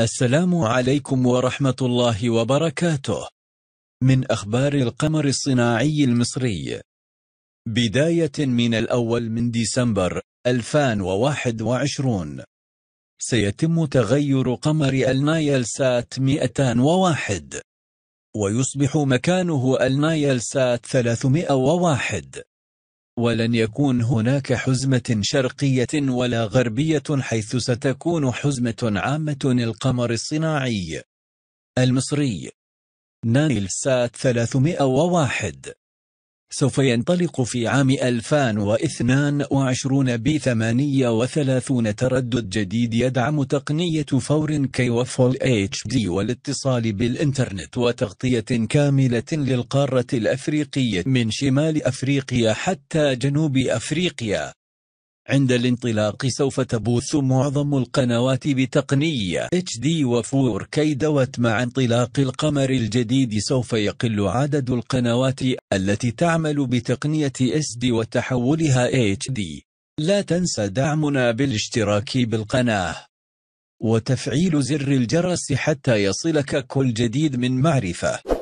السلام عليكم ورحمة الله وبركاته. من أخبار القمر الصناعي المصري. بداية من الأول من ديسمبر 2021 سيتم تغير قمر النايل سات 201 ويصبح مكانه النايل سات 301 ولن يكون هناك حزمة شرقية ولا غربية حيث ستكون حزمة عامة القمر الصناعي. المصري. نايل سات 301 سوف ينطلق في عام 2022 ب 38 تردد جديد يدعم تقنية 4K و Full HD والاتصال بالإنترنت وتغطية كاملة للقارة الأفريقية من شمال أفريقيا حتى جنوب أفريقيا. عند الانطلاق سوف تبث معظم القنوات بتقنية HD و4K دوت مع انطلاق القمر الجديد سوف يقل عدد القنوات التي تعمل بتقنية SD وتحولها HD لا تنسى دعمنا بالاشتراك بالقناة. وتفعيل زر الجرس حتى يصلك كل جديد من معرفة.